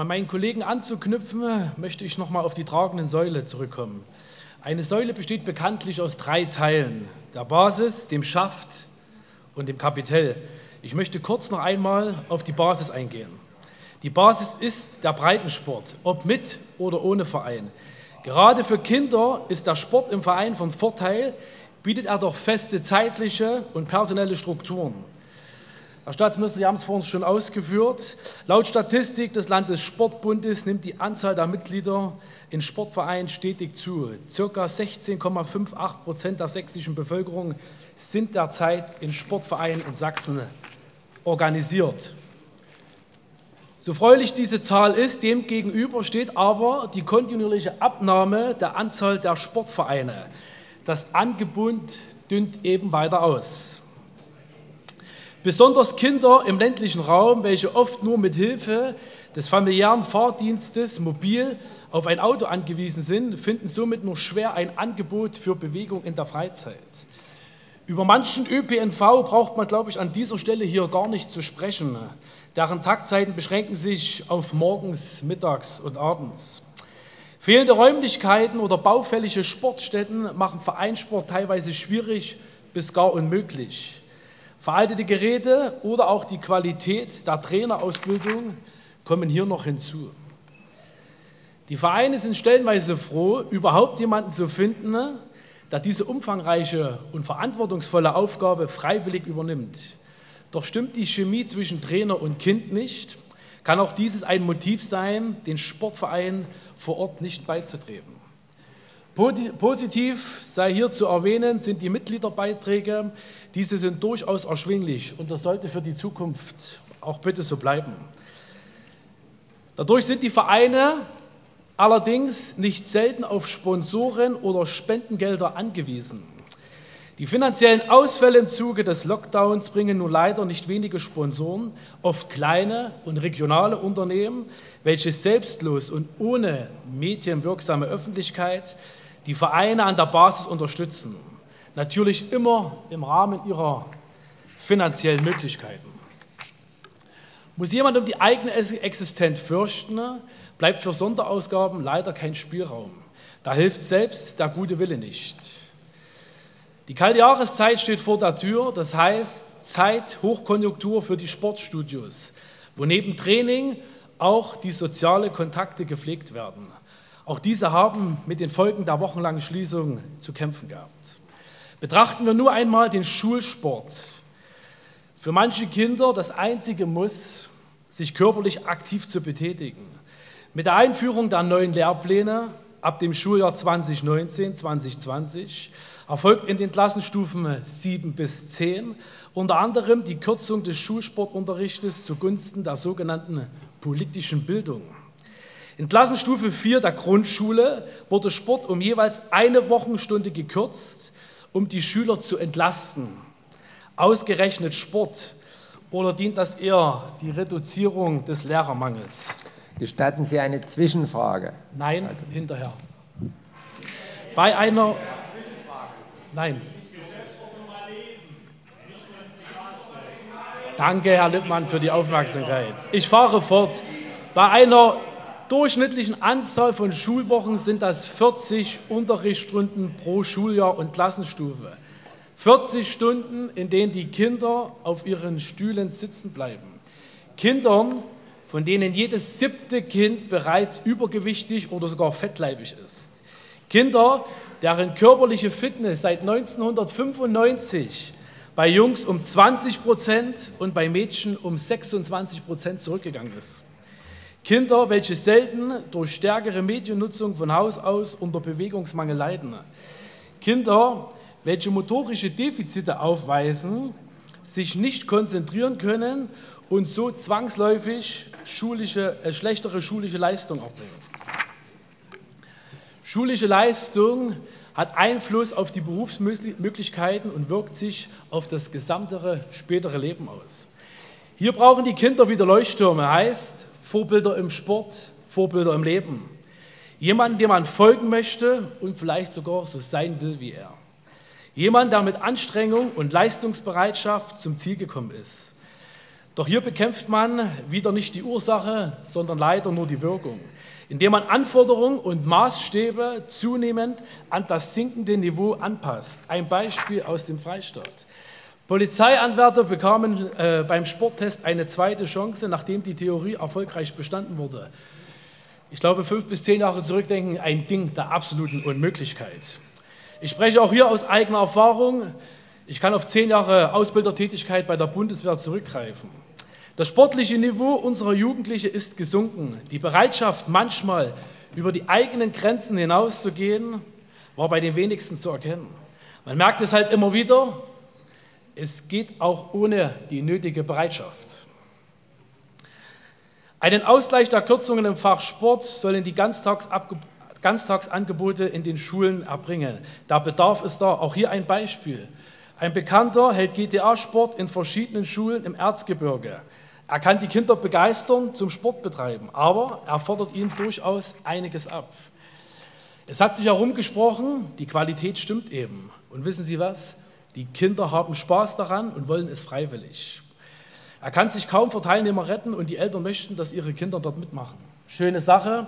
An meinen Kollegen anzuknüpfen, möchte ich nochmal auf die tragenden Säule zurückkommen. Eine Säule besteht bekanntlich aus drei Teilen, der Basis, dem Schaft und dem Kapitell. Ich möchte kurz noch einmal auf die Basis eingehen. Die Basis ist der Breitensport, ob mit oder ohne Verein. Gerade für Kinder ist der Sport im Verein von Vorteil, bietet er doch feste zeitliche und personelle Strukturen. Herr Staatsminister, Sie haben es vorhin schon ausgeführt. Laut Statistik des Landessportbundes nimmt die Anzahl der Mitglieder in Sportvereinen stetig zu. Circa 16,58 Prozent der sächsischen Bevölkerung sind derzeit in Sportvereinen in Sachsen organisiert. So freulich diese Zahl ist, demgegenüber steht aber die kontinuierliche Abnahme der Anzahl der Sportvereine. Das Angebot dünnt eben weiter aus. Besonders Kinder im ländlichen Raum, welche oft nur mit Hilfe des familiären Fahrdienstes mobil auf ein Auto angewiesen sind, finden somit nur schwer ein Angebot für Bewegung in der Freizeit. Über manchen ÖPNV braucht man, glaube ich, an dieser Stelle hier gar nicht zu sprechen. Deren Taktzeiten beschränken sich auf morgens, mittags und abends. Fehlende Räumlichkeiten oder baufällige Sportstätten machen Vereinssport teilweise schwierig bis gar unmöglich. Veraltete Geräte oder auch die Qualität der Trainerausbildung kommen hier noch hinzu. Die Vereine sind stellenweise froh, überhaupt jemanden zu finden, der diese umfangreiche und verantwortungsvolle Aufgabe freiwillig übernimmt. Doch stimmt die Chemie zwischen Trainer und Kind nicht, kann auch dieses ein Motiv sein, den Sportverein vor Ort nicht beizutreten. Positiv sei hier zu erwähnen sind die Mitgliederbeiträge. Diese sind durchaus erschwinglich und das sollte für die Zukunft auch bitte so bleiben. Dadurch sind die Vereine allerdings nicht selten auf Sponsoren oder Spendengelder angewiesen. Die finanziellen Ausfälle im Zuge des Lockdowns bringen nun leider nicht wenige Sponsoren, oft kleine und regionale Unternehmen, welche selbstlos und ohne medienwirksame Öffentlichkeit die Vereine an der Basis unterstützen. Natürlich immer im Rahmen ihrer finanziellen Möglichkeiten. Muss jemand um die eigene Existenz fürchten, bleibt für Sonderausgaben leider kein Spielraum. Da hilft selbst der gute Wille nicht. Die kalte Jahreszeit steht vor der Tür, das heißt Zeit, Hochkonjunktur für die Sportstudios, wo neben Training auch die sozialen Kontakte gepflegt werden. Auch diese haben mit den Folgen der wochenlangen Schließung zu kämpfen gehabt. Betrachten wir nur einmal den Schulsport. Für manche Kinder das einzige Muss, sich körperlich aktiv zu betätigen. Mit der Einführung der neuen Lehrpläne ab dem Schuljahr 2019-2020 erfolgt in den Klassenstufen 7 bis 10 unter anderem die Kürzung des Schulsportunterrichtes zugunsten der sogenannten politischen Bildung. In Klassenstufe 4 der Grundschule wurde Sport um jeweils eine Wochenstunde gekürzt, um die Schüler zu entlasten. Ausgerechnet Sport oder dient das eher die Reduzierung des Lehrermangels? Gestatten Sie eine Zwischenfrage? Nein, hinterher. Bei einer. Nein. Danke, Herr Lippmann, für die Aufmerksamkeit. Ich fahre fort. Bei einer durchschnittlichen Anzahl von Schulwochen sind das 40 Unterrichtsstunden pro Schuljahr und Klassenstufe. 40 Stunden, in denen die Kinder auf ihren Stühlen sitzen bleiben. Kindern, von denen jedes siebte Kind bereits übergewichtig oder sogar fettleibig ist. Kinder, deren körperliche Fitness seit 1995 bei Jungs um 20 Prozent und bei Mädchen um 26 Prozent zurückgegangen ist. Kinder, welche selten durch stärkere Mediennutzung von Haus aus unter Bewegungsmangel leiden. Kinder, welche motorische Defizite aufweisen, sich nicht konzentrieren können und so zwangsläufig schulische, äh, schlechtere schulische Leistung erbringen. Schulische Leistung hat Einfluss auf die Berufsmöglichkeiten und wirkt sich auf das gesamtere spätere Leben aus. Hier brauchen die Kinder wieder Leuchttürme, heißt Vorbilder im Sport, Vorbilder im Leben. Jemanden, dem man folgen möchte und vielleicht sogar so sein will wie er. Jemand, der mit Anstrengung und Leistungsbereitschaft zum Ziel gekommen ist. Doch hier bekämpft man wieder nicht die Ursache, sondern leider nur die Wirkung, indem man Anforderungen und Maßstäbe zunehmend an das sinkende Niveau anpasst. Ein Beispiel aus dem Freistaat. Polizeianwärter bekamen äh, beim Sporttest eine zweite Chance, nachdem die Theorie erfolgreich bestanden wurde. Ich glaube, fünf bis zehn Jahre zurückdenken, ein Ding der absoluten Unmöglichkeit. Ich spreche auch hier aus eigener Erfahrung. Ich kann auf zehn Jahre Ausbildertätigkeit bei der Bundeswehr zurückgreifen. Das sportliche Niveau unserer Jugendlichen ist gesunken. Die Bereitschaft, manchmal über die eigenen Grenzen hinauszugehen, war bei den wenigsten zu erkennen. Man merkt es halt immer wieder, es geht auch ohne die nötige Bereitschaft. Einen Ausgleich der Kürzungen im Fach Sport sollen die Ganztagsangebote in den Schulen erbringen. Da bedarf es da. Auch hier ein Beispiel. Ein Bekannter hält GTA-Sport in verschiedenen Schulen im Erzgebirge. Er kann die Kinder begeistern zum Sport betreiben, aber er fordert ihnen durchaus einiges ab. Es hat sich herumgesprochen, die Qualität stimmt eben. Und wissen Sie was? Die Kinder haben Spaß daran und wollen es freiwillig. Er kann sich kaum vor Teilnehmer retten und die Eltern möchten, dass ihre Kinder dort mitmachen. Schöne Sache,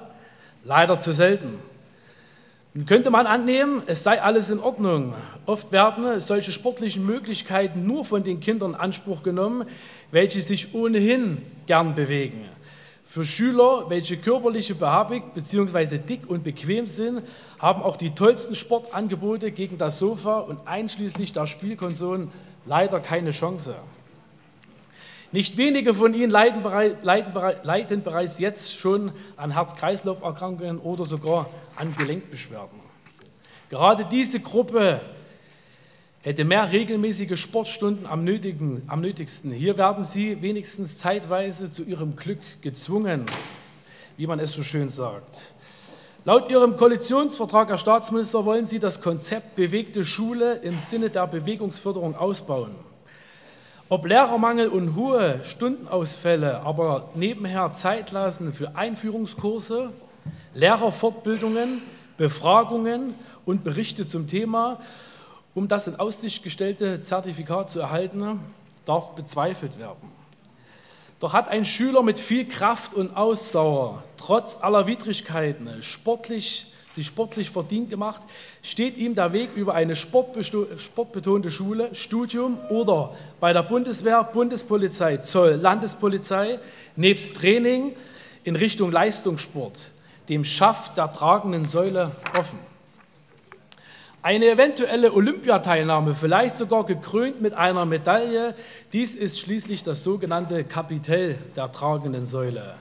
leider zu selten. Nun könnte man annehmen, es sei alles in Ordnung. Oft werden solche sportlichen Möglichkeiten nur von den Kindern in Anspruch genommen, welche sich ohnehin gern bewegen. Für Schüler, welche körperliche behabigt bzw. dick und bequem sind, haben auch die tollsten Sportangebote gegen das Sofa und einschließlich der Spielkonsolen leider keine Chance. Nicht wenige von ihnen leiden, leiden, leiden bereits jetzt schon an Herz-Kreislauf-Erkrankungen oder sogar an Gelenkbeschwerden. Gerade diese Gruppe hätte mehr regelmäßige Sportstunden am, nötigen, am nötigsten. Hier werden sie wenigstens zeitweise zu ihrem Glück gezwungen, wie man es so schön sagt. Laut Ihrem Koalitionsvertrag, Herr Staatsminister, wollen Sie das Konzept bewegte Schule im Sinne der Bewegungsförderung ausbauen. Ob Lehrermangel und hohe Stundenausfälle aber nebenher Zeit lassen für Einführungskurse, Lehrerfortbildungen, Befragungen und Berichte zum Thema um das in Aussicht gestellte Zertifikat zu erhalten, darf bezweifelt werden. Doch hat ein Schüler mit viel Kraft und Ausdauer trotz aller Widrigkeiten sportlich, sich sportlich verdient gemacht, steht ihm der Weg über eine sportbetonte Schule, Studium oder bei der Bundeswehr, Bundespolizei, Zoll, Landespolizei nebst Training in Richtung Leistungssport, dem Schaft der tragenden Säule offen. Eine eventuelle Olympiateilnahme, vielleicht sogar gekrönt mit einer Medaille, dies ist schließlich das sogenannte Kapitel der tragenden Säule.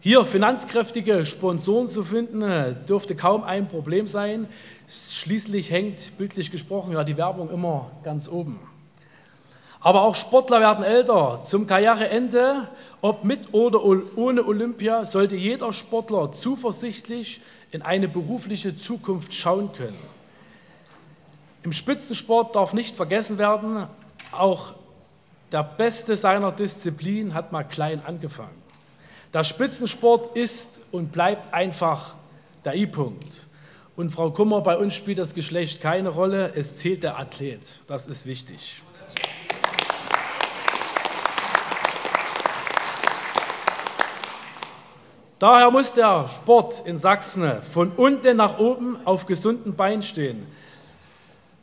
Hier finanzkräftige Sponsoren zu finden, dürfte kaum ein Problem sein. Schließlich hängt, bildlich gesprochen, ja die Werbung immer ganz oben. Aber auch Sportler werden älter. Zum Karriereende, ob mit oder ohne Olympia, sollte jeder Sportler zuversichtlich in eine berufliche Zukunft schauen können. Im Spitzensport darf nicht vergessen werden, auch der Beste seiner Disziplin hat mal klein angefangen. Der Spitzensport ist und bleibt einfach der I-Punkt. Und Frau Kummer, bei uns spielt das Geschlecht keine Rolle, es zählt der Athlet. Das ist wichtig. Daher muss der Sport in Sachsen von unten nach oben auf gesunden Beinen stehen.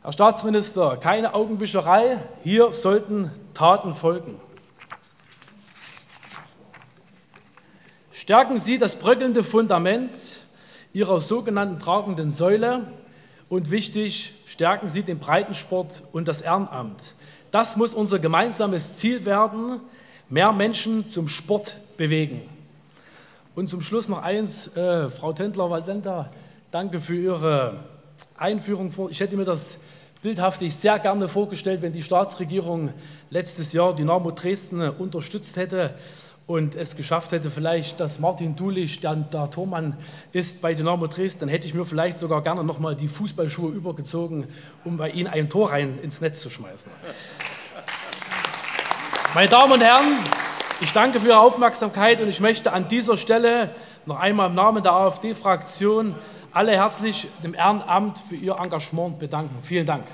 Herr Staatsminister, keine Augenwischerei, hier sollten Taten folgen. Stärken Sie das bröckelnde Fundament Ihrer sogenannten tragenden Säule und wichtig, stärken Sie den Breitensport und das Ehrenamt. Das muss unser gemeinsames Ziel werden, mehr Menschen zum Sport bewegen. Und zum Schluss noch eins, äh, Frau Tendler-Waldenta, danke für Ihre Einführung. Ich hätte mir das bildhaftig sehr gerne vorgestellt, wenn die Staatsregierung letztes Jahr Dynamo Dresden unterstützt hätte und es geschafft hätte, vielleicht, dass Martin Dulich der, der Tormann ist bei Dynamo Dresden, dann hätte ich mir vielleicht sogar gerne nochmal die Fußballschuhe übergezogen, um bei Ihnen ein Tor rein ins Netz zu schmeißen. Meine Damen und Herren, ich danke für Ihre Aufmerksamkeit und ich möchte an dieser Stelle noch einmal im Namen der AfD-Fraktion alle herzlich dem Ehrenamt für Ihr Engagement bedanken. Vielen Dank.